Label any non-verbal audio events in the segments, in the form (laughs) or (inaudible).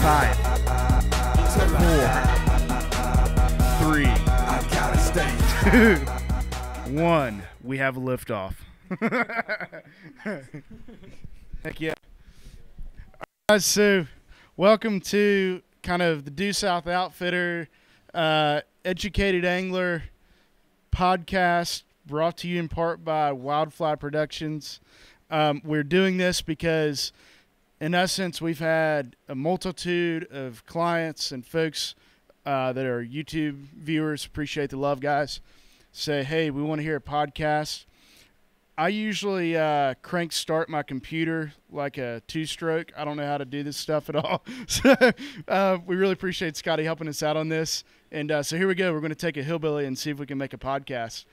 Five, four, three, two, (laughs) one. We have a liftoff. (laughs) Heck yeah. All right, so welcome to kind of the Due South Outfitter uh, Educated Angler podcast brought to you in part by Wild Fly Productions. Um, we're doing this because, in essence, we've had a multitude of clients and folks uh, that are YouTube viewers. Appreciate the love, guys. Say, hey, we want to hear a podcast. I usually uh, crank start my computer like a two stroke. I don't know how to do this stuff at all. (laughs) so uh, we really appreciate Scotty helping us out on this. And uh, so here we go. We're going to take a hillbilly and see if we can make a podcast.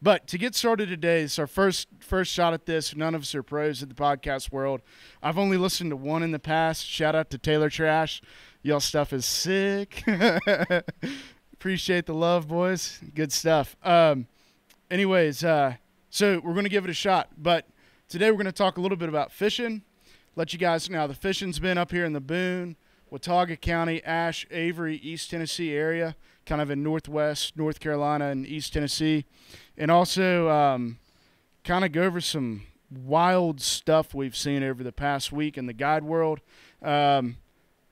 But to get started today, it's our first first shot at this. None of us are pros at the podcast world. I've only listened to one in the past. Shout out to Taylor Trash. Y'all stuff is sick. (laughs) Appreciate the love, boys. Good stuff. Um, anyways, uh, so we're gonna give it a shot. But today we're gonna talk a little bit about fishing. Let you guys know the fishing's been up here in the Boone, Watauga County, Ashe, Avery, East Tennessee area, kind of in Northwest North Carolina and East Tennessee and also um, kind of go over some wild stuff we've seen over the past week in the guide world. Um,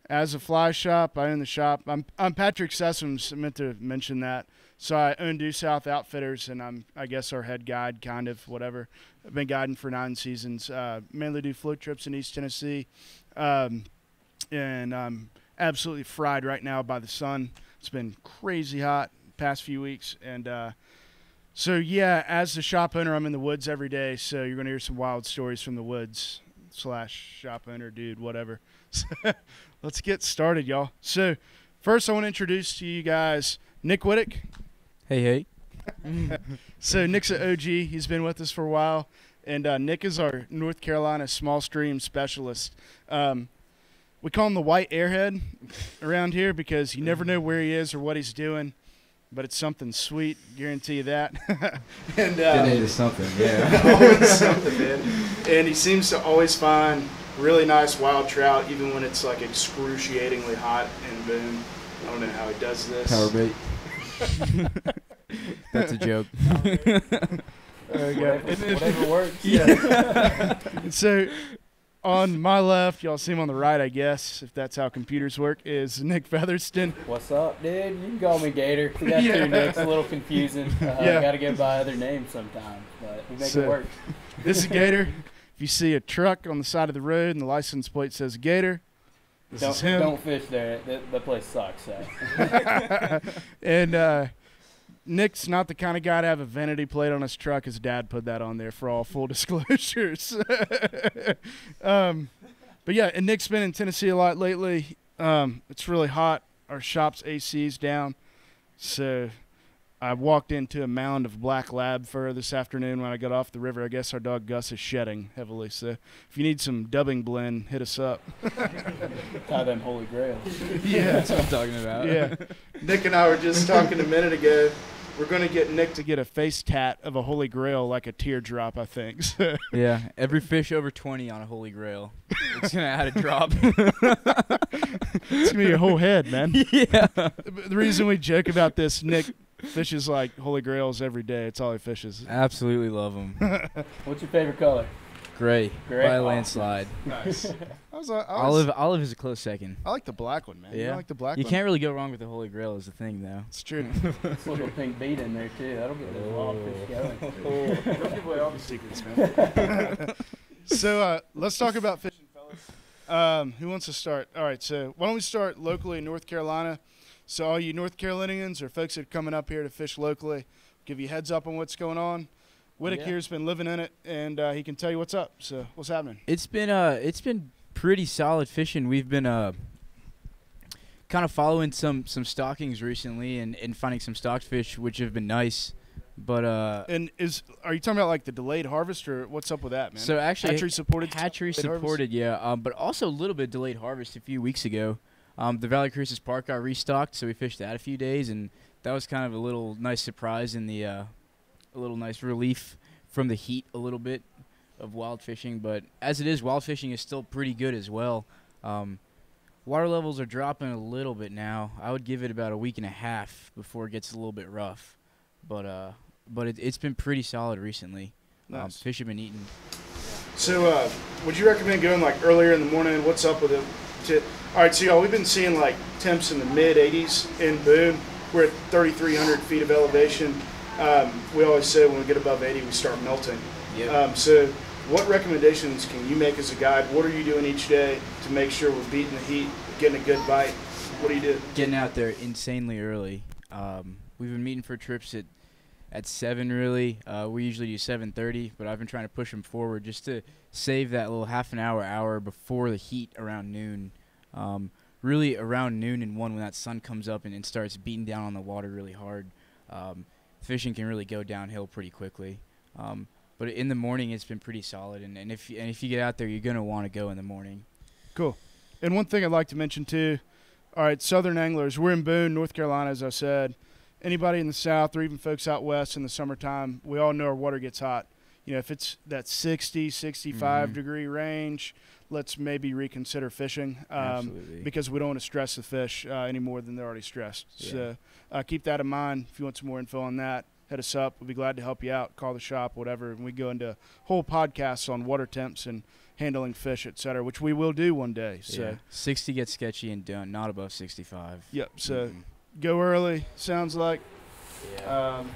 as a fly shop, I own the shop. I'm, I'm Patrick Sessoms. I meant to mention that. So I own Due South Outfitters, and I'm I guess our head guide, kind of whatever. I've been guiding for nine seasons. Uh, mainly do float trips in East Tennessee, um, and I'm absolutely fried right now by the sun. It's been crazy hot past few weeks, and uh, so yeah, as the shop owner, I'm in the woods every day. So you're gonna hear some wild stories from the woods slash shop owner, dude, whatever. (laughs) Let's get started, y'all. So first, I want to introduce to you guys Nick Wittick. Hey, hey. (laughs) so Nick's an OG. He's been with us for a while, and uh, Nick is our North Carolina small stream specialist. Um, we call him the White Airhead around here because you never know where he is or what he's doing but it's something sweet. Guarantee you that. (laughs) and uh, it is something, yeah. (laughs) always something, man. And he seems to always find really nice wild trout, even when it's like excruciatingly hot And Boone. I don't know how he does this. Power bait. (laughs) That's a joke. okay. Whatever, whatever works. Yeah. so on my left, y'all see him on the right, I guess, if that's how computers work, is Nick Featherston. What's up, dude? You can call me Gator. We got (laughs) yeah. two Nicks, a little confusing. Uh, (laughs) yeah. Got to go by other names sometimes, but we make so, it work. (laughs) This is Gator. if you see a truck on the side of the road and the license plate says Gator, this don't, is him. Don't fish there. The, place sucks. So. and uh, Nick's not the kind of guy to have a vanity plate on his truck. His dad put that on there for all full (laughs) disclosures. (laughs) um, but yeah, and Nick's been in Tennessee a lot lately. Um, it's really hot. Our shop's AC's down, so I walked into a mound of black lab fur this afternoon when I got off the river. I guess our dog Gus is shedding heavily. So if you need some dubbing blend, hit us up. (laughs) Tie them holy grails. (laughs) Yeah, that's what I'm talking about. Yeah, (laughs) Nick and I were just talking a minute ago we're gonna get Nick to get a face tat of a holy grail, like a teardrop. I think. yeah, every fish over twenty on a holy grail, it's gonna add a drop. it's gonna be your whole head, man. Yeah. The reason we joke about this, Nick fishes like holy grails every day. It's all he fishes. Absolutely love them. (laughs) What's your favorite color? Gray, Gray? by a landslide. (laughs) nice. (laughs) I was, I was, olive, olive is a close second. I like the black one, man. Yeah, I like the black. You one. can't really go wrong with the Holy Grail, is the thing, though. It's true. a little pink bead in there too. That'll get those wild fish going. Oh. Don't give away all the secrets, man. so uh, let's talk about fishing, fellas. Um, who wants to start? All right, so why don't we start locally in North Carolina? So all you North Carolinians or folks that are coming up here to fish locally, give you heads up on what's going on. Wittick yeah. here's been living in it, and uh, he can tell you what's up. So what's happening? It's been uh, it's been pretty solid fishing. We've been uh, kind of following some some stockings recently, and, and finding some stocked fish, which have been nice. But uh, and is are you talking about like the delayed harvest or what's up with that, man? So actually, hatchery supported. Hatchery supported, harvest? yeah. Um, but also a little bit delayed harvest a few weeks ago. Um, the Valle Crucis Park got restocked, so we fished that a few days, and that was kind of a little nice surprise in the uh, a little nice relief from the heat a little bit. of wild fishing, but as it is, wild fishing is still pretty good as well. Um, water levels are dropping a little bit now. I would give it about a week and a half before it gets a little bit rough, but uh, but it, has been pretty solid recently. Um, nice. Um, fish have been eating. So, uh, would you recommend going like earlier in the morning? What's up with it? All right, so y'all, we've been seeing like temps in the mid 80s in Boone. We're at 3,300 feet of elevation. Um, we always say when we get above 80, we start melting. Yep. Um, so, what recommendations can you make as a guide? What are you doing each day to make sure we're beating the heat, getting a good bite? What do you do? Getting out there insanely early. Um, we've been meeting for trips at at seven. Really, uh, we usually do seven thirty, but I've been trying to push them forward just to save that little half an hour, hour before the heat around noon. Um, really, around noon and one when that sun comes up and, and starts beating down on the water really hard, um, fishing can really go downhill pretty quickly. Um, but in the morning, it's been pretty solid, and, and if and if you get out there, you're gonna want to go in the morning. Cool. And one thing I'd like to mention too. All right, Southern anglers. We're in Boone, North Carolina, as I said anybody in the south or even folks out west in the summertime, we all know our water gets hot. You know, if it's that 60, 65 mm-hmm. degree range, let's maybe reconsider fishing um, because we don't want to stress the fish uh, any more than they're already stressed. Yeah. So uh, keep that in mind. If you want some more info on that, hit us up. We'll be glad to help you out. Call the shop, whatever. And we go into whole podcasts on water temps and handling fish, et cetera, which we will do one day. So yeah. 60 gets sketchy and done, not above 65. Yep. So. Mm-hmm go early. Sounds like. Yeah. Um,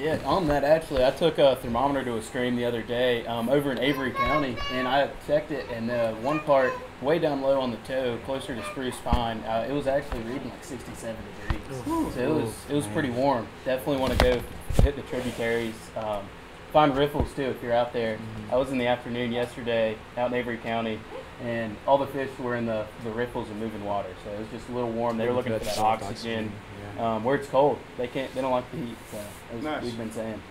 yeah, on that actually, I took a thermometer to a stream the other day um, over in Avery County, and I checked it, and uh, one part way down low on the toe, closer to Spruce Pine, uh, it was actually reading like 67 degrees. Ooh. So it was it was pretty warm. Definitely want to go hit the tributaries. Um, find riffles too if you're out there. Mm-hmm. I was in the afternoon yesterday out in Avery County, and all the fish were in the, the riffles and moving water. So it was just a little warm. They were looking for that oxygen. Yeah. Um, where it's cold, they can't. They don't like the heat. So as nice. we've been saying.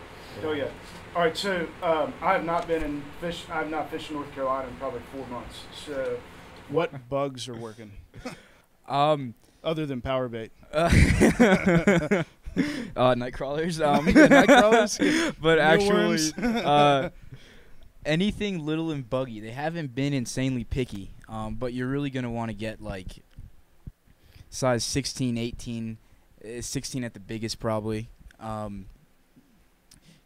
Oh yeah. All right. So um, I have not been in fish. I have not fished in North Carolina in probably four months. So what bugs are working? (laughs) um, other than power bait. (laughs) Uh, (laughs) uh, night crawlers. Um, night crawlers. but actually, uh, anything little and buggy. They haven't been insanely picky, um, but you're really going to want to get like size 16, 18, uh, 16 at the biggest probably. Um,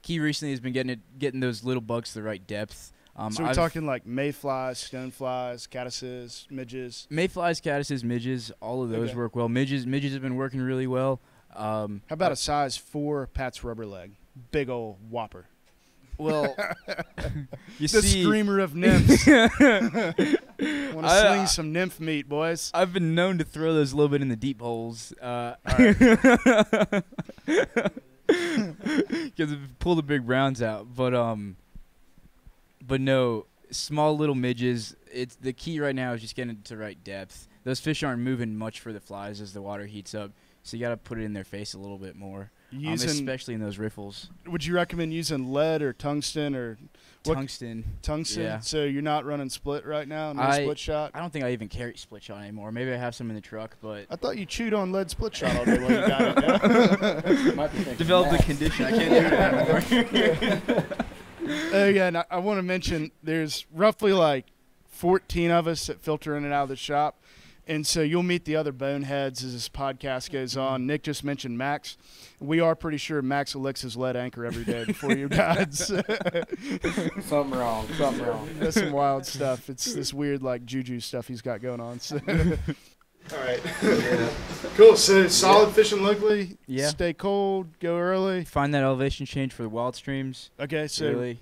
key recently has been getting it, getting those little bugs to the right depth. Um, so we're I've talking like mayflies, stoneflies, caddises, midges. Mayflies, caddises, midges, all of those okay. work well. Midges, midges have been working really well. Um, How about a size four Pat's rubber leg? Big old whopper. Well, (laughs) you the see, screamer of nymphs. (laughs) (laughs) Want to sling uh, some nymph meat, boys? I've been known to throw those a little bit in the deep holes. Uh, because pull the big browns out, but um, but no, small little midges. It's the key right now is just getting to right depth. Those fish aren't moving much for the flies as the water heats up, so you got to put it in their face a little bit more. Using, um, especially in those riffles. Would you recommend using lead or tungsten or tungsten? Tungsten. Yeah. So you're not running split right now. No I, split shot. I don't think I even carry split shot anymore. Maybe I have some in the truck, but I thought you chewed on lead split shot all day while you got it. (laughs) Developed a condition. I can't do it anymore. (laughs) uh, yeah, and I, I want to mention there's roughly like 14 of us that filter in and out of the shop. And so you'll meet the other boneheads as this podcast goes on. Nick just mentioned Max. We are pretty sure Max licks his lead anchor every day before you guys. (laughs) something wrong. Something wrong. That's some wild stuff. It's this weird like juju stuff he's got going on. So. All right. Yeah. cool. So solid yeah. fishing locally. Yeah. Stay cold. Go early. Find that elevation change for the wild streams. Okay. So really.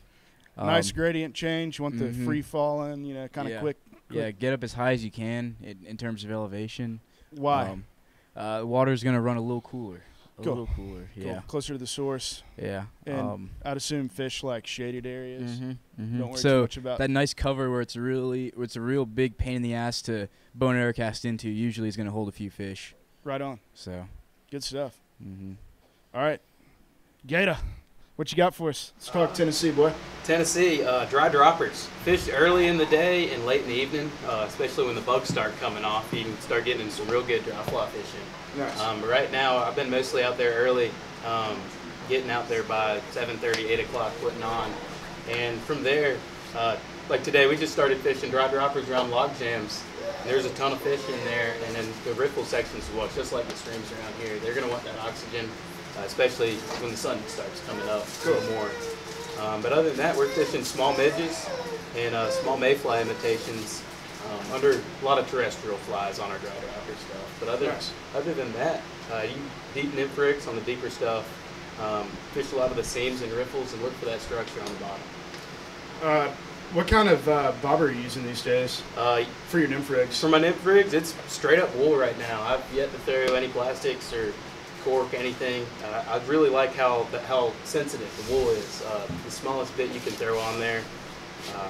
Nice um, gradient change. You want the mm-hmm. free falling, you know, kind of yeah. quick yeah, get up as high as you can in, in terms of elevation. Why? Um, uh, water's gonna run a little cooler. A cool. little cooler. Cool. Yeah. Closer to the source. Yeah. And um, I'd assume fish like shaded areas. Mm-hmm, mm-hmm. Don't worry so too much about that nice cover where it's really where it's a real big pain in the ass to bone arrow cast into. Usually, is gonna hold a few fish. Right on. So. Good stuff. Mm-hmm. All right, Gator. What you got for us? Let's talk uh, Tennessee, boy. Tennessee, uh, dry droppers. Fish early in the day and late in the evening, uh, especially when the bugs start coming off. You can start getting into some real good dry fly fishing. Nice. Um, right now, I've been mostly out there early, um, getting out there by 7:30, 8 o'clock, putting on, and from there, Uh, like today, we just started fishing dry droppers around log jams. There's a ton of fish in there, and then the riffle sections as well, just like the streams around here. They're going to want that oxygen, especially when the sun starts coming up a little more. Um, but other than that, we're fishing small midges and uh, small mayfly imitations um, under a lot of terrestrial flies on our dry dropper stuff. But other Nice. other than that, uh, you deep nymph rigs on the deeper stuff. Um, fish a lot of the seams and riffles and look for that structure on the bottom. Uh, what kind of uh, bobber are you using these days Uh, for your nymph rigs? For my nymph rigs, it's straight up wool right now. I've yet to throw any plastics or cork, anything. Uh, I really like how the, how sensitive the wool is. Uh, the smallest bit you can throw on there. Uh,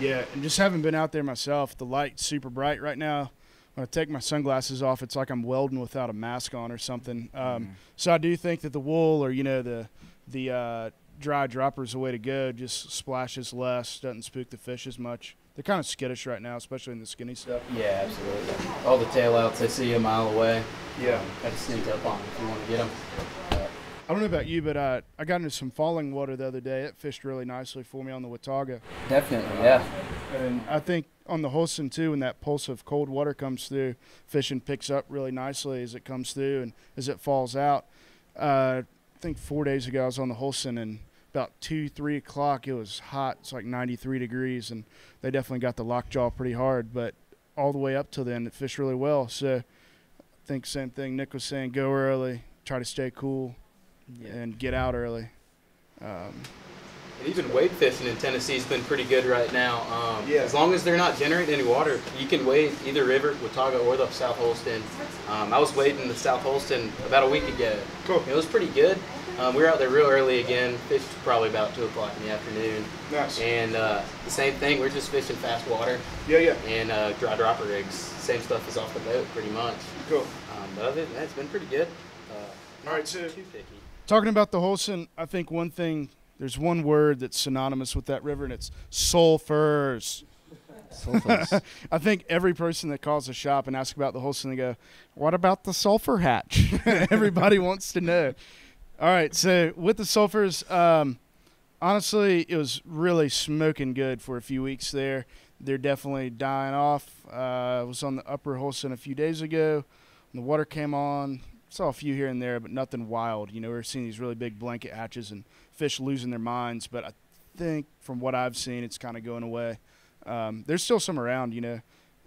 Yeah, and just haven't been out there myself. The light's super bright right now. When I take my sunglasses off, it's like I'm welding without a mask on or something. Um, So I do think that the wool or you know the the uh, dry dropper is the way to go. Just splashes less, doesn't spook the fish as much. They're kind of skittish right now, especially in the skinny stuff. Yeah, absolutely. All the tail outs, I see a mile away. Yeah. Got to sneak up on them if you want to get them. I don't know about you, but uh, I got into some falling water the other day. It fished really nicely for me on the Watauga. Definitely, yeah. And I think on the Holston too, when that pulse of cold water comes through, fishing picks up really nicely as it comes through and as it falls out. Uh, I think four days ago I was on the Holston and about two, three o'clock it was hot. It's like 93 degrees, and they definitely got the lockjaw pretty hard. But all the way up till then, it fished really well. So I think same thing Nick was saying: go early, try to stay cool, and get out early. Um, and even wade fishing in Tennessee has been pretty good right now. Um, Yeah. As long as they're not generating any water, you can wade either river, Watauga, or the South Holston. Um, I was wading the South Holston about a week ago. Cool. It was pretty good. Um, we were out there real early again. Fished probably about two o'clock in the afternoon. nice. And uh, the same thing, we're just fishing fast water Yeah, yeah. and uh, dry dropper rigs. Same stuff as off the boat, pretty much. Cool. Um, but other than that, it's been pretty good. Uh, All right, so too picky. talking about the Holston, I think one thing there's one word that's synonymous with that river, and it's sulfurs. Sulfurs. (laughs) I think every person that calls the shop and asks about the Holston, they go, "What about the sulfur hatch?" (laughs) Everybody wants to know. All right, so with the sulfurs, um, honestly, it was really smoking good for a few weeks there. They're definitely dying off. Uh, I was on the upper Holston a few days ago. The water came on. Saw a few here and there, but nothing wild. You know, we are seeing these really big blanket hatches and fish losing their minds. But I think from what I've seen, it's kind of going away. Um, there's still some around. You know,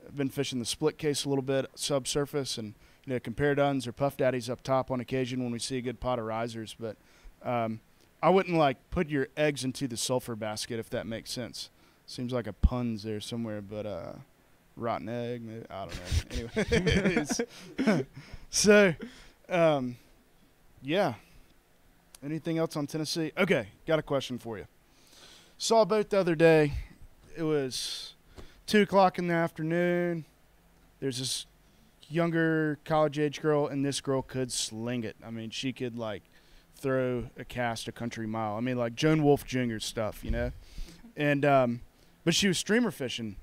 I've been fishing the split case a little bit subsurface, and you know, Comparaduns or puff daddies up top on occasion when we see a good pot of risers. But um, I wouldn't like put your eggs into the sulfur basket if that makes sense. Seems like a pun's there somewhere, but uh, rotten egg. Maybe, I don't know. (laughs) anyway, (laughs) so um, yeah. Anything else on Tennessee? Okay, got a question for you. Saw a boat the other day. It was two o'clock in the afternoon. There's this younger college age girl, and this girl could sling it. I mean, she could like throw a cast a country mile. I mean, like Joan Wulff Jr. stuff, you know. And um, but she was streamer fishing.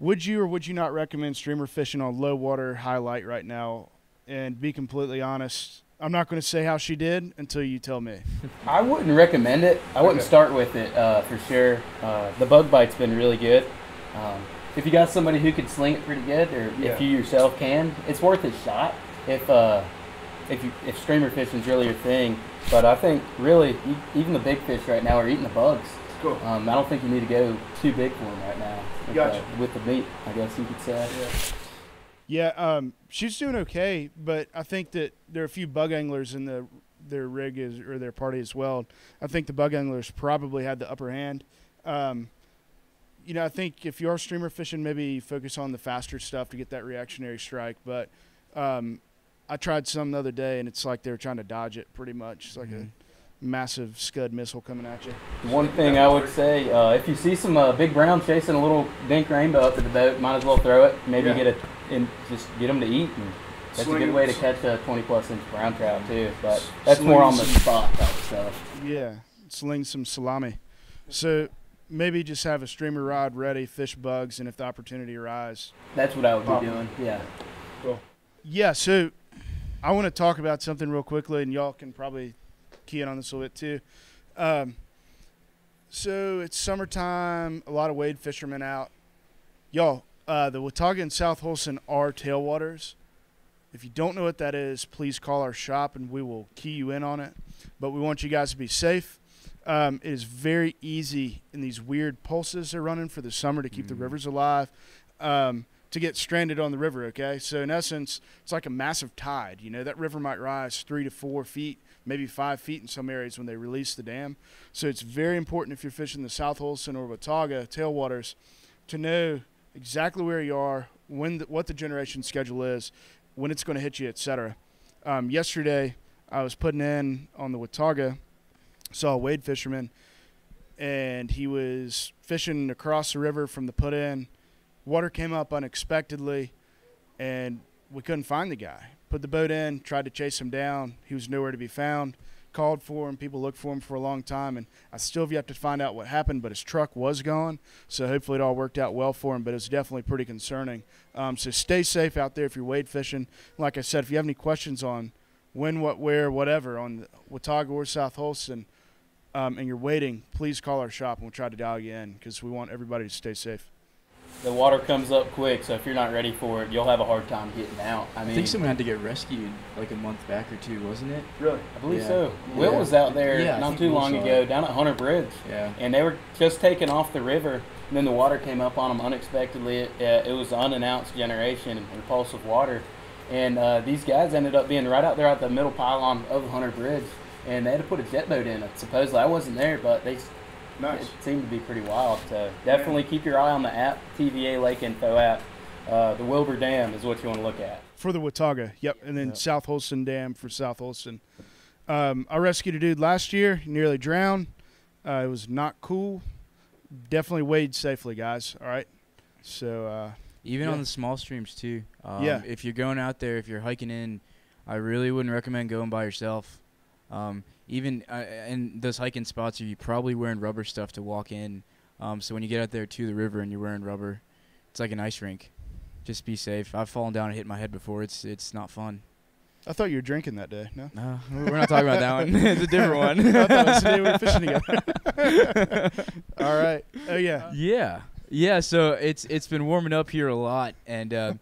Would you or would you not recommend streamer fishing on low water highlight right now? And be completely honest, I'm not going to say how she did until you tell me. (laughs) I wouldn't recommend it. I wouldn't Okay. start with it uh, for sure. Uh, the bug bite's been really good. Um, if you got somebody who could sling it pretty good, or Yeah. if you yourself can, it's worth a shot. If uh, if you, if streamer fishing is really your thing, but I think really e- even the big fish right now are eating the bugs. Cool. Um, I don't think you need to go too big for them right now. With, Gotcha. uh, with the meat, I guess you could say. Yeah, um, she's doing okay, but I think that there are a few bug anglers in the their rig is or their party as well. I think the bug anglers probably had the upper hand. Um, you know, I think if you are streamer fishing, maybe focus on the faster stuff to get that reactionary strike. But um, I tried some the other day, and it's like they were trying to dodge it pretty much. It's like a massive scud missile coming at you. One thing I would say, uh, if you see some uh, big brown chasing a little dink rainbow up at the boat, might as well throw it. Maybe Yeah. get it and just get them to eat. And that's Sling a good way to catch a 20 plus inch brown trout too. But that's more on the spot type stuff. Yeah, sling some salami. So maybe just have a streamer rod ready, fish bugs, and if the opportunity arises. That's what I would Pop be 'em. doing. Yeah. Cool. Yeah, so I want to talk about something real quickly, and y'all can probably key in on this a little bit too. Um, So it's summertime. A lot of wade fishermen out. Y'all, uh, the Watauga and South Holston are tailwaters. If you don't know what that is, please call our shop and we will key you in on it. But we want you guys to be safe. Um, it is very easy in these weird pulses they're running for the summer to keep the Mhm. rivers alive um, to get stranded on the river. Okay, so in essence, it's like a massive tide. You know that river might rise three to four feet, maybe five feet in some areas when they release the dam. So it's very important if you're fishing the South Holston or Watauga tailwaters to know exactly where you are, when the, what the generation schedule is, when it's going to hit you, etc. Um, yesterday, I was putting in on the Watauga, saw a wade fisherman, and he was fishing across the river from the put in. Water came up unexpectedly, and we couldn't find the guy. Put the boat in, tried to chase him down. He was nowhere to be found. Called for him. People looked for him for a long time, and I still have yet to find out what happened. But his truck was gone, so hopefully it all worked out well for him. But it was definitely pretty concerning. Um, so stay safe out there if you're wade fishing. Like I said, if you have any questions on when, what, where, whatever on the Watauga or South Holston, um, and you're waiting, please call our shop and we'll try to dial you in because we want everybody to stay safe. The water comes up quick, so if you're not ready for it, you'll have a hard time getting out. I mean, I think someone had to get rescued like a month back or two, wasn't it? really, I believe Yeah. so. Will Yeah. was out there Yeah, not too long ago it. down at Hunter Bridge. Yeah. and they were just taken off the river. And then the water came up on them unexpectedly. It, uh, it was an unannounced generation, impulsive water, and uh, these guys ended up being right out there at the middle pylon of the Hunter Bridge, and they had to put a jet boat in it. Supposedly, I wasn't there, but they s- it seemed to be pretty wild. So definitely keep your eye on the app, TVA Lake Info app. Uh, the Wilbur Dam is what you want to look at. For the Watauga, yep, and then Yep. South Holston Dam for South Holston. Um, I rescued a dude last year, nearly drowned. Uh, it was not cool. Definitely wade safely, guys. All right. So uh, Even Yeah. on the small streams too. Um, Yeah. If you're going out there, if you're hiking in, I really wouldn't recommend going by yourself. Um, even uh, in those hiking spots, you're probably wearing rubber stuff to walk in. Um, so when you get out there to the river and you're wearing rubber, it's like an ice rink. Just be safe. I've fallen down and hit my head before. It's it's not fun. I thought you were drinking that day. No. No, we're not talking about that one. (laughs) (laughs) it's a different (laughs) one. I thought it was the day we were fishing together. All right. Oh yeah. Yeah, yeah. So it's it's been warming up here a lot, and uh,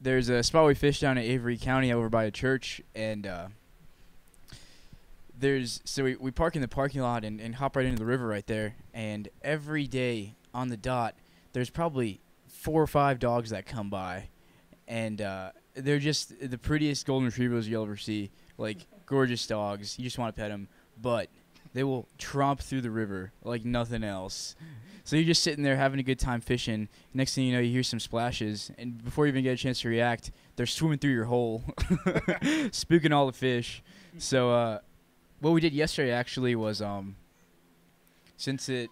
there's a spot we fish down in Avery County over by a church, and uh, there's so we, we park in the parking lot and, and hop right into the river right there, and every day on the dot, there's probably four or five dogs that come by, and uh, they're just the prettiest golden retrievers you'll ever see, like gorgeous dogs. You just want to pet them, but they will tromp through the river like nothing else. So you're just sitting there having a good time fishing. Next thing you know, you hear some splashes, and before you even get a chance to react, they're swimming through your hole, (laughs) spooking all the fish. So uh, what we did yesterday actually was um, since it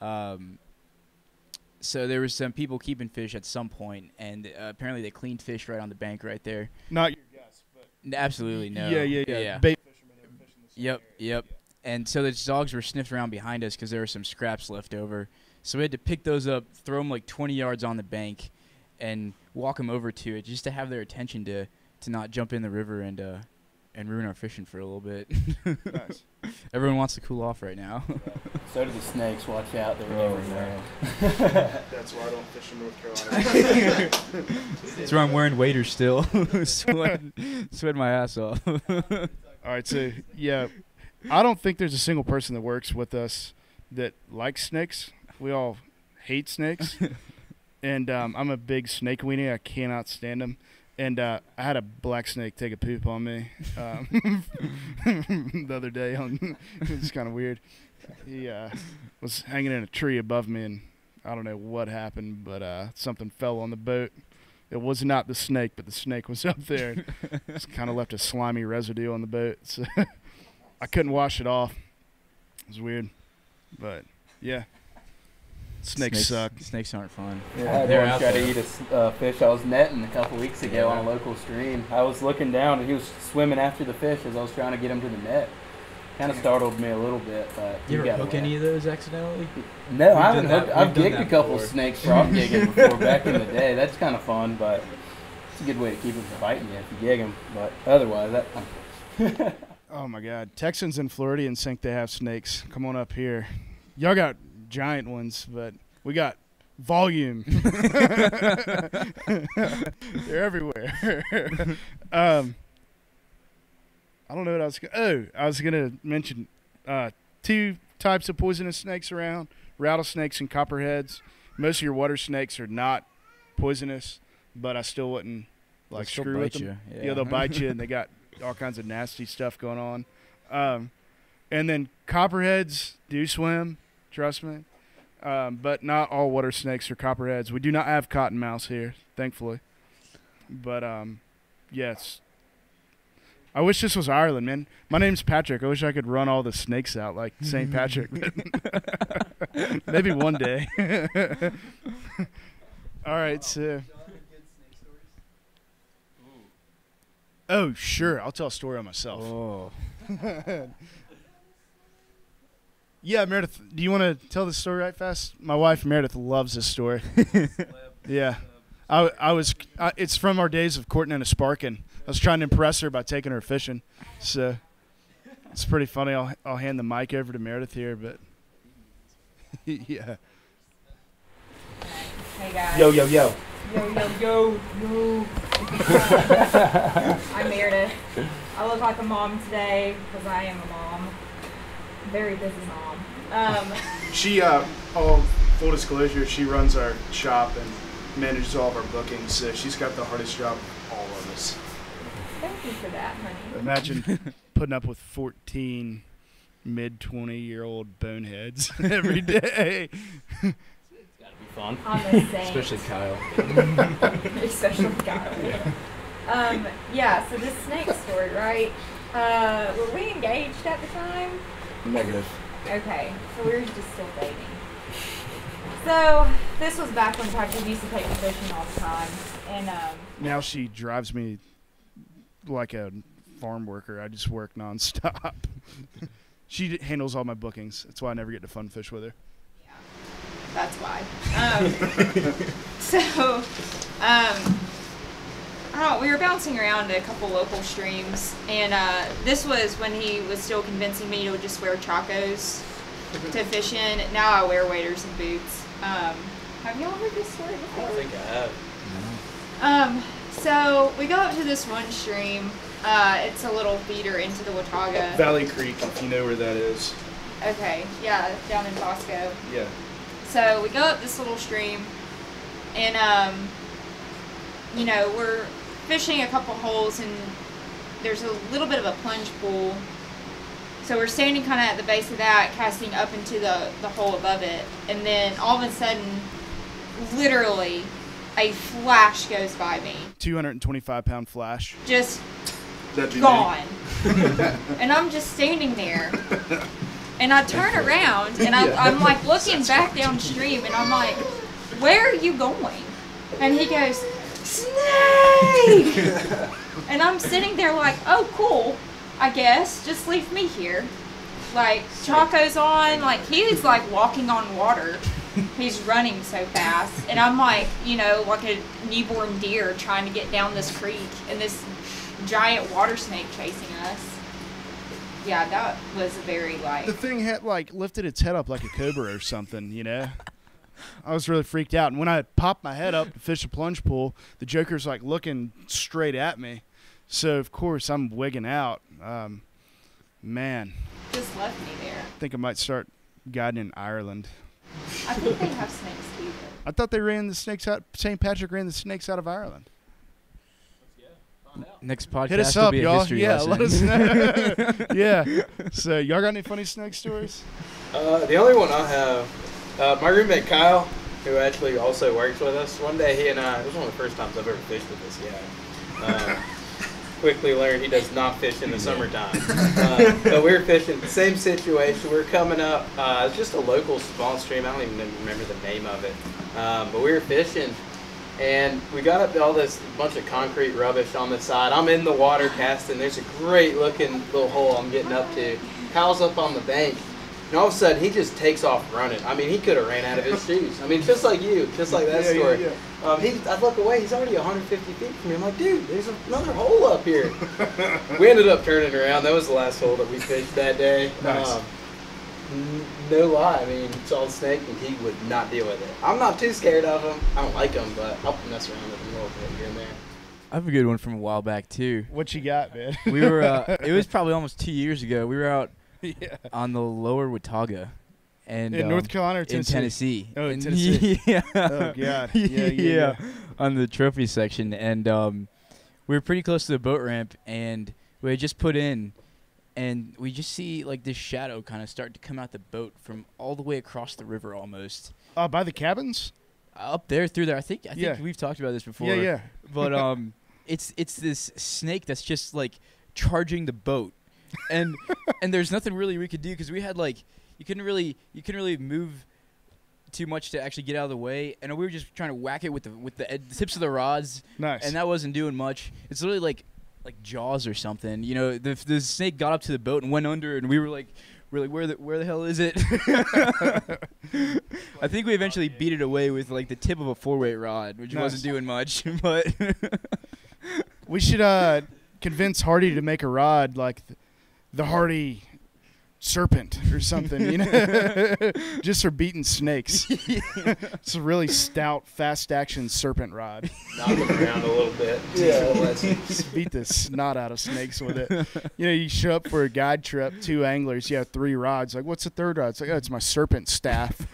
um, so there was some people keeping fish at some point, and uh, apparently they cleaned fish right on the bank right there. Not your guess, but Absolutely no. Yeah, yeah, yeah. yeah. Bait fishermen that were fishing the same Yep, area. yep. And so the dogs were sniffed around behind us because there were some scraps left over. So we had to pick those up, throw them like 20 yards on the bank, and walk them over to it just to have their attention to to not jump in the river and uh and ruin our fishing for a little bit. Nice. (laughs) Everyone wants to cool off right now. (laughs) So do the snakes. Watch out, they're Oh, everywhere. (laughs) That's why I don't fish in North Carolina. That's why I'm wearing waders still, sweating, sweating my ass off. All right, so yeah, I don't think there's a single person that works with us that likes snakes. We all hate snakes, and um, I'm a big snake weenie. I cannot stand them. And uh, I had a black snake take a poop on me um, (laughs) the other day. On (laughs) it's kind of weird. He uh, was hanging in a tree above me, and I don't know what happened, but uh, something fell on the boat. It was not the snake, but the snake was (laughs) up there. It's kind of left a slimy residue on the boat, so I couldn't wash it off. It was weird, but yeah, snakes, suck. Snakes aren't fun. Yeah, I had They're one out to eat a uh, fish I was netting a couple weeks ago on a local stream. I was looking down and he was swimming after the fish as I was trying to get him to the net. Kind of startled me a little bit, but he You ever hook any of those accidentally? No, We've I haven't done that- hooked. I've we've gigged a couple before. snakes frog gigging (laughs) before back in the day. That's kind of fun, but it's a good way to keep them from biting you if you gig them. But otherwise, that. (laughs) Oh my God, Texans and Floridians think they have snakes. Come on up here. y'all got giant ones, but we got volume. (laughs) (laughs) They're everywhere. (laughs) um, I don't know what I was. Oh, I was gonna mention uh, two types of poisonous snakes around: rattlesnakes and copperheads. Most of your water snakes are not poisonous, but I still wouldn't like still screw with them. you, Yeah. they'll bite you, and they got all kinds of nasty stuff going on. Um, and then copperheads do swim, trust me. Um, but not all water snakes are copperheads. We do not have cottonmouths here, thankfully. But um, yes. I wish this was Ireland, man. My name's Patrick. I wish I could run all the snakes out like St. Patrick. (laughs) Maybe one day. (laughs) all right, so. Oh, sure. I'll tell a story on myself. Oh. (laughs) Yeah, Meredith, do you want to tell the story right fast? My wife Meredith loves this story. (laughs) yeah, I, I was. Uh, it's from our days of courting and a sparking. I was trying to impress her by taking her fishing, so it's pretty funny. I'll I'll hand the mic over to Meredith here, but (laughs) yeah. Hey guys. Yo, yo, yo. Yo, yo, yo, yo. (laughs) I'm Meredith. I look like a mom today because I am a mom. Very busy mom. Um, (laughs) She, uh, all full disclosure, she runs our shop and manages all of our bookings. So she's got the hardest job of all of us. thank you for that, honey. Imagine (laughs) putting up with 14 mid 20 year old boneheads (laughs) every day. it's Gotta be fun. I'm the. Especially Kyle. Especially Kyle. Um, yeah, so this snake story, right? Uh, were we engaged at the time? Negative. Okay, so we were just still dating. So this was back when Patrick used to take me fishing all the time, and um, now she drives me like a farm worker. I just work nonstop. (laughs) she d- handles all my bookings. That's why I never get to fun fish with her. Yeah, that's why. Um, (laughs) so, um, oh, we were bouncing around a couple local streams, and uh, this was when he was still convincing me to just wear chacos to fish in. Now I wear waders and boots. Um, have y'all heard this story I before? don't think I have. Um, so we go up to this one stream. Uh, it's a little feeder into the Watauga. Valley Creek, if you know where that is. Okay, yeah, down in Foscoe. Yeah. So we go up this little stream, and um, you know, we're fishing a couple holes, and there's a little bit of a plunge pool. So we're standing kind of at the base of that, casting up into the the hole above it, and then all of a sudden, literally, a flash goes by me, 225 pound flash. just That'd gone. (laughs) and I'm just standing there. (laughs) And I turn around and I, I'm like looking back downstream and I'm like, where are you going? And he goes, Snake! (laughs) and I'm sitting there like, oh, cool, I guess. Just leave me here. Like, Chaco's on, like, he's like walking on water. He's running so fast. And I'm like, you know, like a newborn deer trying to get down this creek and this giant water snake chasing us. Yeah, that was very like The thing had like lifted its head up like a cobra or something, you know. I was really freaked out, and when I popped my head up to fish a plunge pool, the Joker's like looking straight at me. So of course I'm wigging out. Um, man, just left me there. I think I might start guiding in Ireland. I think they have snakes too. I thought they ran the snakes out. St. Patrick ran the snakes out of Ireland. Next podcast Hit us will up, be a y'all. history Yeah, lesson. let us know. (laughs) (laughs) yeah. So y'all got any funny snake stories? Uh, the only one I have, uh, my roommate Kyle, who actually also works with us. One day he and I, it was one of the first times I've ever fished with this guy. Uh, (laughs) quickly learned he does not fish in the summertime. (laughs) Uh, but we were fishing, same situation. We were coming up, uh, it's just a local small stream. I don't even remember the name of it. Um, but we were fishing, and we got up to all this bunch of concrete rubbish on the side. I'm in the water casting. There's a great looking little hole I'm getting up to. Kyle's up on the bank. And all of a sudden, he just takes off running. I mean, he could have ran out of his shoes. I mean, just like you, just like that Yeah, yeah, story. yeah. Um, he, I look away. He's already 150 feet from me. I'm like, dude, there's another hole up here. (laughs) we ended up turning around. That was the last hole that we fished that day. Nice. Um, No lie, I mean, saw a snake and he would not deal with it. I'm not too scared of him. I don't like him, but I'll mess around with him a little bit here and there. I have a good one from a while back too. What you got, man? We were. Uh, (laughs) it was probably almost two years ago. We were out (laughs) yeah. on the Lower Watauga, and in um, North Carolina or in Tennessee? Tennessee. Oh, in Tennessee. (laughs) Yeah. Oh god. (laughs) Yeah, yeah, yeah. On the trophy section, and um, we were pretty close to the boat ramp, and we had just put in, and we just see like this shadow kind of start to come out the boat from all the way across the river, almost Uh, by the cabins? up there through there. I think I think Yeah. we've talked about this before. Yeah, yeah. But um, it's it's this snake that's just like charging the boat, and (laughs) and there's nothing really we could do because we had like you couldn't really you couldn't really move too much to actually get out of the way, and we were just trying to whack it with the with the, ed- the tips of the rods, Nice. and that wasn't doing much. It's literally like like Jaws or something. You know, the the snake got up to the boat and went under, and we were like. We're like, where the where the hell is it? (laughs) I think we eventually beat it away with like the tip of a four weight rod, which Nice. wasn't doing much, (laughs) but we should uh convince Hardy to make a rod like th- the Hardy serpent or something, you know, (laughs) just for beating snakes. (laughs) it's a really stout, fast action serpent rod. Knock him around a little bit. (laughs) Yeah, Just beat the snot out of snakes with it. You know, you show up for a guide trip, two anglers, you have three rods. Like, what's the third rod? It's like, oh, it's my serpent staff.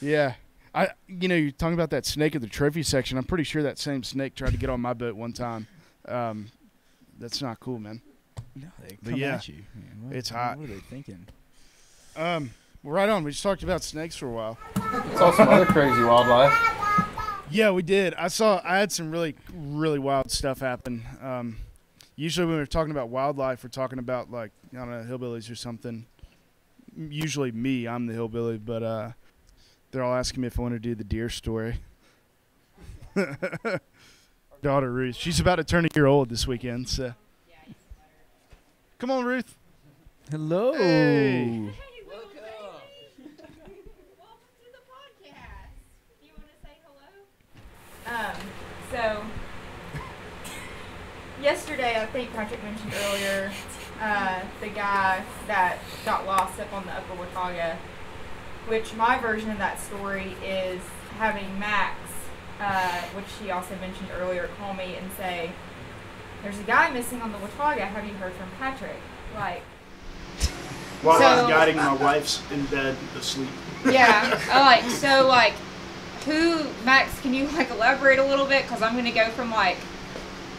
yeah. I, you know, you're talking about that snake at the trophy section. I'm pretty sure that same snake tried to get on my boat one time. Um, that's not cool, man. no, they But come yeah, at you. man. What- it's hot. What are they thinking? Um, well, right on. We just talked about snakes for a while. Saw some other crazy wildlife. Yeah, we did. I saw. I had some really, really wild stuff happen. Um, usually, when we're talking about wildlife, we're talking about like I don't know hillbillies or something. Usually, me, I'm the hillbilly, but uh, they're all asking me if I want to do the deer story. (laughs) Daughter Ruth, she's about to turn a year old this weekend. So, come on, Ruth. Hello. Hey. Welcome to the podcast. Do you want to say hello? Um, so yesterday, I think Patrick mentioned earlier, uh, the guy that got lost up on the Upper Watauga, which my version of that story is having Max, uh, which she also mentioned earlier, call me and say, "There's a guy missing on the Watauga. Have you heard from Patrick?" Like. While So- I'm guiding my wife's in bed asleep. Yeah. (laughs) I like so like who Max? Can you like elaborate a little bit? Because I'm gonna go from like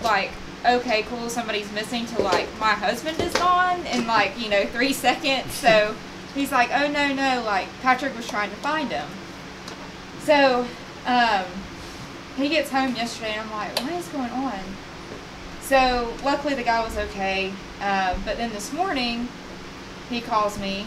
like okay, cool, somebody's missing to like my husband is gone in like you know three (laughs) seconds. So he's like, oh no no, like Patrick was trying to find him. So um, he gets home yesterday, and I'm like, what is going on? So luckily the guy was okay. Um, but then this morning he calls me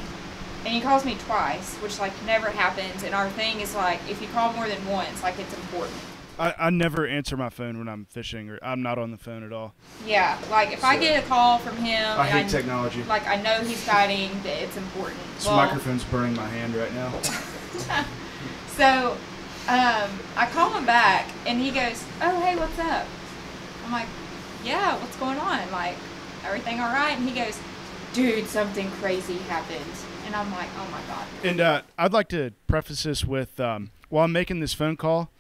and he calls me twice, which like never happens. And our thing is like, if you call more than once, like it's important. I, I never answer my phone when I'm fishing, or I'm not on the phone at all. Yeah, like if I get a call from him, I hate and technology. Like I know he's guiding, that it's important. This Well, microphone's burning my hand right now. (laughs) So, um, I call him back, and he goes, "Oh, hey, what's up?" I'm like, "Yeah, what's going on? Like, everything all right?" And he goes, "Dude, something crazy happened." And I'm like, "Oh my god." And uh, I'd like to preface this with um, while I'm making this phone call,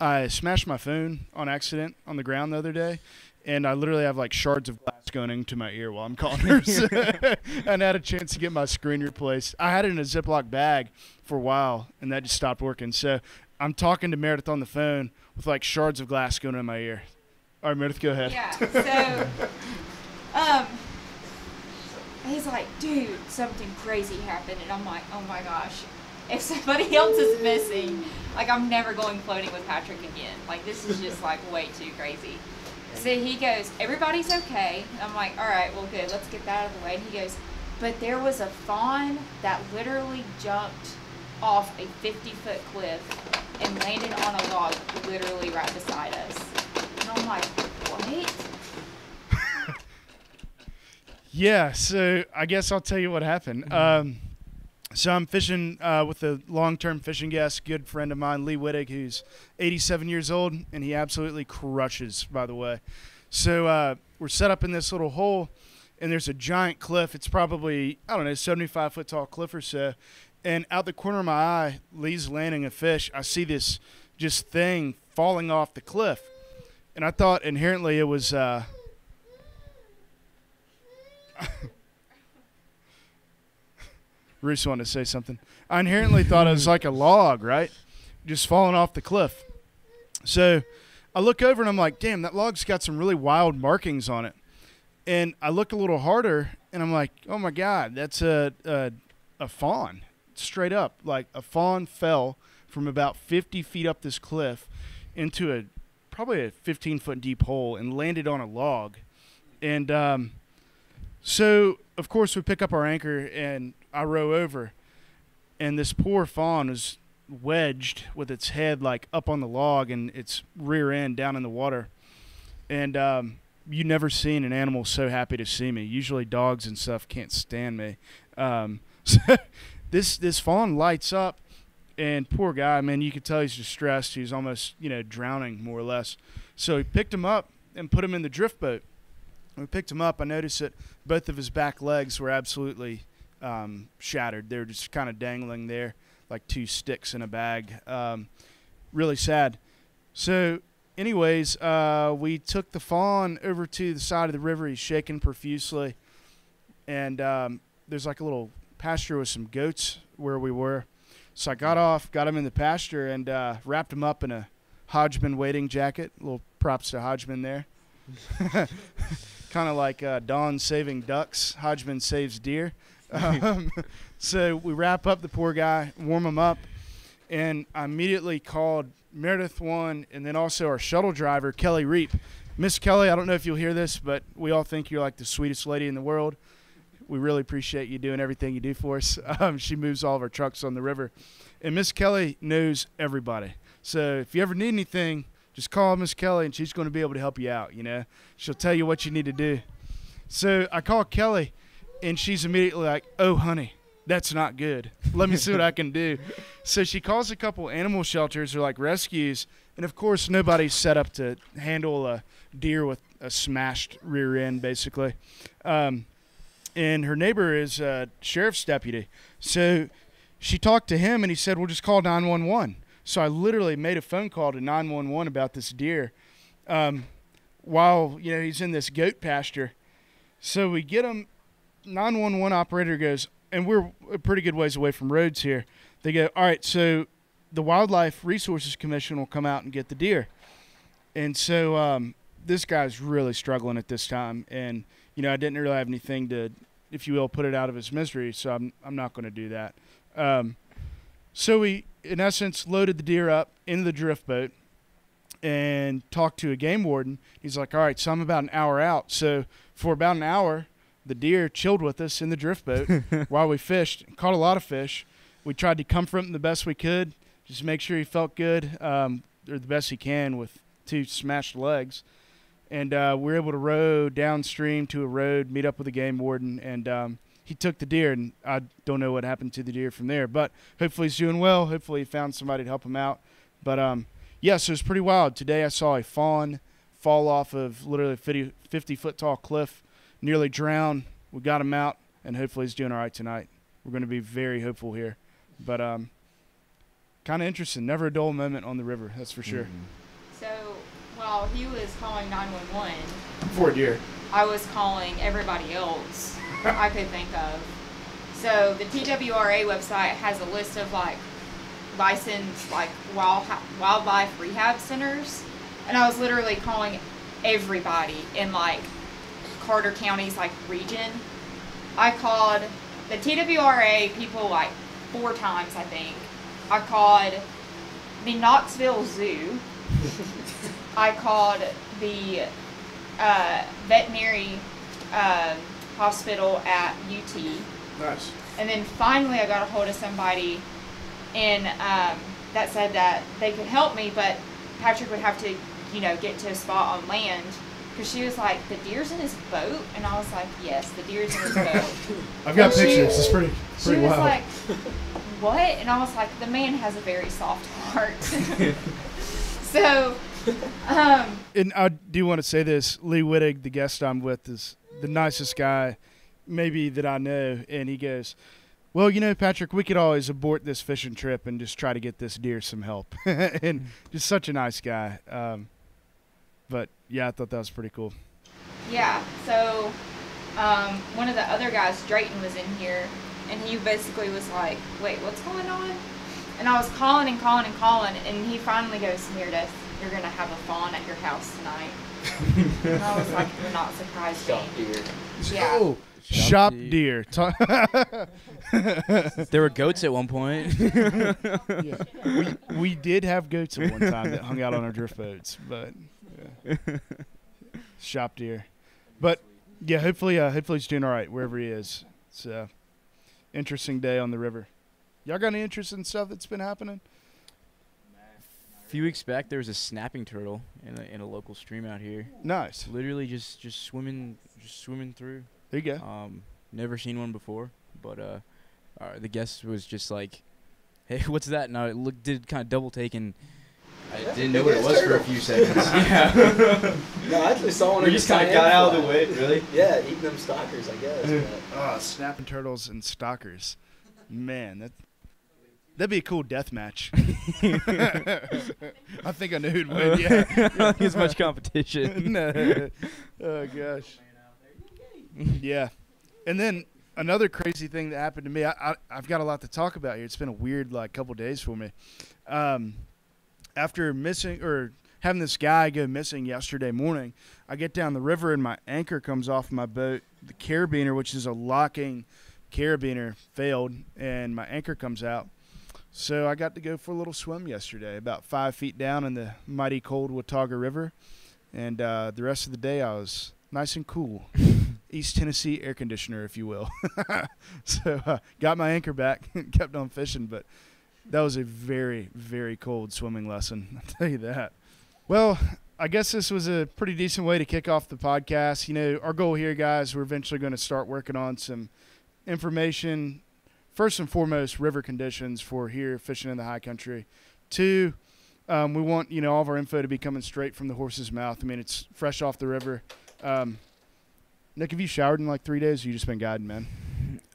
I smashed my phone on accident on the ground the other day, and I literally have like shards of glass going into my ear while I'm calling her. (laughs) (laughs) And I had a chance to get my screen replaced. I had it in a Ziploc bag for a while, and that just stopped working. So I'm talking to Meredith on the phone with like shards of glass going in my ear. All right, Meredith, go ahead. Yeah. So, um, he's like, dude, something crazy happened, and I'm like, oh my gosh, if somebody (laughs) else is missing, like I'm never going floating with Patrick again. Like this is just like way too crazy. So he goes, everybody's okay. I'm like, all right, well, good. Let's get that out of the way. And he goes, but there was a fawn that literally jumped off a 50 foot cliff and landed on a log literally right beside us. And I'm like, what? (laughs) Yeah, so I guess I'll tell you what happened. Um, so I'm fishing uh, with a long-term fishing guest, good friend of mine, Lee Wittig, who's 87 years old, and he absolutely crushes, by the way. So uh, we're set up in this little hole, and there's a giant cliff. It's probably I don't know, 75 foot tall cliff or so. And out the corner of my eye, Lee's landing a fish. I see this just thing falling off the cliff, and I thought inherently it was. Uh, (laughs) Bruce wanted to say something. I inherently thought it was like a (laughs) log, right? Just falling off the cliff. So I look over and I'm like, damn, that log's got some really wild markings on it. And I look a little harder and I'm like, oh my God, that's a, a, a fawn. Straight up. Like a fawn fell from about 50 feet up this cliff into a probably a 15 foot deep hole and landed on a log. And um, so, of course, we pick up our anchor and I row over. And this poor fawn is wedged with its head like up on the log and its rear end down in the water. And um, you never seen an animal so happy to see me. Usually dogs and stuff can't stand me. Um, (laughs) so this this fawn lights up, and poor guy, man, you could tell he's distressed. He's almost you know drowning more or less. So he picked him up and put him in the drift boat. When we picked him up, I noticed that both of his back legs were absolutely um, shattered. They were just kind of dangling there like two sticks in a bag. Um, really sad. So, anyways, uh, we took the fawn over to the side of the river. He's shaking profusely, and um, there's like a little pasture with some goats where we were. So I got off, got him in the pasture, and uh, wrapped him up in a Hodgman wading jacket. little props to Hodgman there. (laughs) kind of like uh, Don saving ducks, Hodgman saves deer. Um, (laughs) so we wrap up the poor guy, warm him up, and I immediately called Meredith one, and then also our shuttle driver Kelly Reap. Miss Kelly, I don't know if you'll hear this, but we all think you're like the sweetest lady in the world. We really appreciate you doing everything you do for us. (laughs) Um, she moves all of our trucks on the river, and Miss Kelly knows everybody. So if you ever need anything, just call Miss Kelly, and she's going to be able to help you out. You know, she'll tell you what you need to do. So I call Kelly, and she's immediately like, "Oh, honey, that's not good. Let me see what I can do." (laughs) So she calls a couple animal shelters or like rescues, and of course, nobody's set up to handle a deer with a smashed rear end, basically. Um, and her neighbor is a sheriff's deputy, so she talked to him, and he said, "We'll just call 911." So I literally made a phone call to 911 about this deer, um, while you know he's in this goat pasture. So we get him 911 operator goes, and we're a pretty good ways away from roads here. They go, all right, so the Wildlife Resources Commission will come out and get the deer. And so um, this guy's really struggling at this time. And, you know, I didn't really have anything to, if you will, put it out of his misery. So I'm, I'm not going to do that. Um, so we, in essence, loaded the deer up in the drift boat and talked to a game warden. He's like, all right, so I'm about an hour out. So for about an hour, the deer chilled with us in the drift boat (laughs) while we fished. Caught a lot of fish. We tried to comfort him the best we could, just make sure he felt good, um, or the best he can with two smashed legs. And uh, we were able to row downstream to a road, meet up with the game warden, and um, he took the deer. And I don't know what happened to the deer from there, but hopefully he's doing well. Hopefully he found somebody to help him out. But um, yeah, so it's pretty wild. Today I saw a fawn fall off of literally a 50, 50 foot tall cliff nearly drowned. We got him out, and hopefully he's doing all right tonight. We're going to be very hopeful here, but um, kind of interesting. Never a dull moment on the river, that's for sure. Mm-hmm. So while he was calling 911, for deer, I was calling everybody else I could think of. So the TWRA website has a list of like licensed like wild wildlife rehab centers, and I was literally calling everybody in like Carter County's like region. I called the TWRA people like four times, I think. I called the Knoxville Zoo. (laughs) I called the uh, veterinary uh, hospital at UT. Nice. And then finally, I got a hold of somebody, and um, that said that they could help me, but Patrick would have to, you know, get to a spot on land because she was like, the deer's in his boat, and I was like, yes, the deer's in his boat. (laughs) I've got And she- pictures. it's pretty, she pretty was wild. like, what? And I was like, the man has a very soft heart. (laughs) so, um, and I do want to say this: Lee Wittig, the guest I'm with, is the nicest guy, maybe that I know, and he goes, "Well, you know, Patrick, we could always abort this fishing trip and just try to get this deer some help." (laughs) and just such a nice guy. Um, but yeah, I thought that was pretty cool. Yeah. So, um, one of the other guys, Drayton, was in here, and he basically was like, "Wait, what's going on?" And I was calling and calling and calling, and he finally goes, Meredith, you're gonna have a fawn at your house tonight. and I was (laughs) like, you're not surprised Shot me. deer. Yeah. Oh, Shop shop deer. deer. (laughs) (laughs) There were goats at one point. yeah. we, we did have goats at one time that hung out on our drift boats, but yeah. shop deer. But yeah, hopefully, uh, hopefully he's doing all right wherever he is. It's a interesting day on the river. Y'all got any interest in stuff that's been happening? A few weeks back, there was a snapping turtle in a, in a local stream out here. Nice. Literally just just swimming just swimming through. There you go. Um, never seen one before, but uh, uh, the guest was just like, "Hey, (laughs) what's that?" And I looked, did kind of double take, and I That's didn't a know what it big-ass was for a few seconds. (laughs) yeah. No, I actually saw one. We just kind of got out of the way, really. Yeah, eating them stockers, I guess. but- Oh, snapping turtles and stockers. Man, that that'd be a cool death match. (laughs) (laughs) I think I knew who'd win. Yeah. (laughs) I don't think it's much competition. no. Oh gosh. Yeah, and then another crazy thing that happened to me. I, I I've got a lot to talk about here. It's been a weird like couple days for me. Um, after missing or having this guy go missing yesterday morning, I get down the river and my anchor comes off my boat. The carabiner, which is a locking carabiner, failed, and my anchor comes out. So I got to go for a little swim yesterday, about five feet down in the mighty cold Watauga River, and uh, the rest of the day I was nice and cool. (laughs) East Tennessee air conditioner, if you will. (laughs) so uh, got my anchor back, and (laughs) kept on fishing, but that was a very, very cold swimming lesson. I'll tell you that. Well, I guess this was a pretty decent way to kick off the podcast. You know, our goal here, guys, we're eventually going to start working on some information. First and foremost, river conditions for here fishing in the high country. Two, um, we want you know all of our info to be coming straight from the horse's mouth. I mean, it's fresh off the river. Um, Nick, have you showered in like three days? Or you just been guiding, man.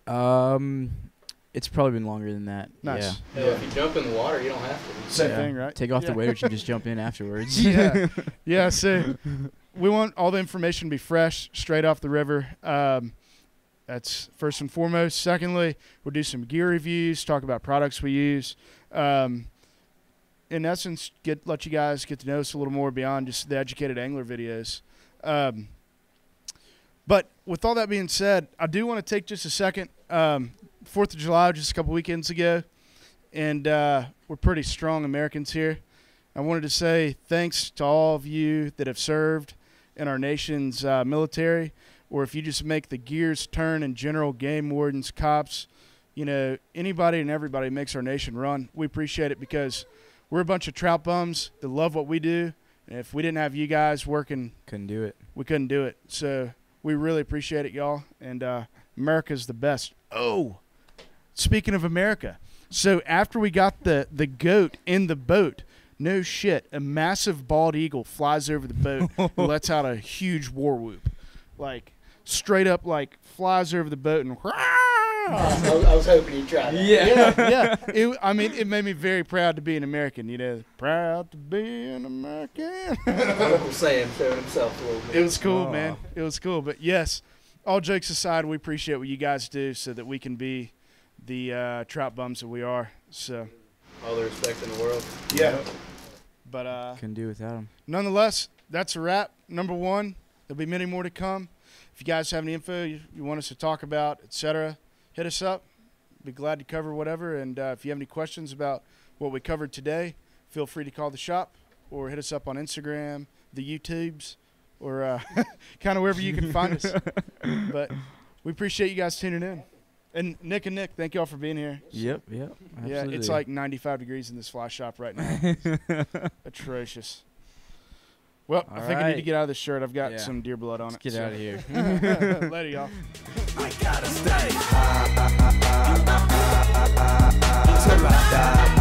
um, it's probably been longer than that. Nice. Yeah. Yeah, if you jump in the water, you don't have to. Same Yeah. thing, right? Take off Yeah. the waders and just jump in (laughs) afterwards. yeah, (laughs) yeah. So we want all the information to be fresh, straight off the river. Um, that's first and foremost. Secondly, we'll do some gear reviews, talk about products we use. Um, in essence, get let you guys get to know us a little more beyond just the educated angler videos. Um, but with all that being said, I do want to take just a second. Um, Fourth of July, just a couple weekends ago, and uh, we're pretty strong Americans here. I wanted to say thanks to all of you that have served in our nation's uh, military, or if you just make the gears turn in general, game wardens, cops, you know, anybody and everybody makes our nation run. We appreciate it because we're a bunch of trout bums that love what we do. And if we didn't have you guys working, Couldn't do it. we couldn't do it. So we really appreciate it, y'all. And uh, America's the best. Oh, speaking of America, so after we got the the goat in the boat, no shit, a massive bald eagle flies over the boat and lets out a huge war whoop, like straight up, like flies over the boat and. (laughs) I, was, I was hoping you'd try that. yeah, (laughs) yeah. It, I mean, it made me very proud to be an American. You know, proud to be an American. Uncle Sam showing himself a little bit. It was cool, Oh. man. It was cool. But yes, all jokes aside, we appreciate what you guys do so that we can be the uh, trout bums that we are. So All the respect in the world. yeah. But uh, Couldn't do without him. nonetheless, that's a wrap. Number one. There'll be many more to come. If you guys have any info you, you want us to talk about, etc., hit us up. Be glad to cover whatever. And uh, if you have any questions about what we covered today, feel free to call the shop or hit us up on Instagram, the YouTubes, or uh, (laughs) kind of wherever you can find us. (laughs) But we appreciate you guys tuning in. And Nick and Nick, thank y'all for being here. Yep, yep. Yeah, it's like 95 degrees in this fly shop right now. (laughs) Atrocious. Well, I All think I need to get out of this shirt. I've got Yeah. some deer blood on Let's it. get out of here. here. (laughs) Later, y'all. I gotta stay till I die.